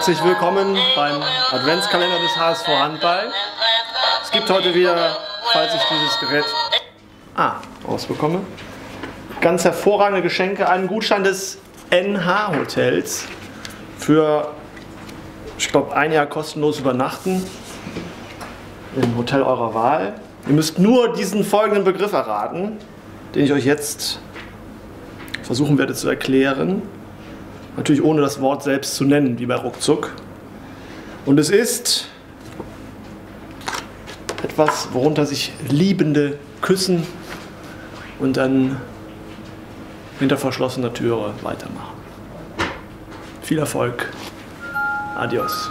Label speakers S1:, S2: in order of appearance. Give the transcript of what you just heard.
S1: Herzlich willkommen beim Adventskalender des HSV Handball. Es gibt heute wieder, falls ich dieses Gerät ah, ausbekomme, ganz hervorragende Geschenke. Einen Gutschein des NH Hotels für, ich glaube, ein Jahr kostenlos übernachten im Hotel eurer Wahl. Ihr müsst nur diesen folgenden Begriff erraten, den ich euch jetzt versuchen werde zu erklären. Natürlich ohne das Wort selbst zu nennen, wie bei Ruckzuck. Und es ist etwas, worunter sich Liebende küssen und dann hinter verschlossener Türe weitermachen. Viel Erfolg. Adios.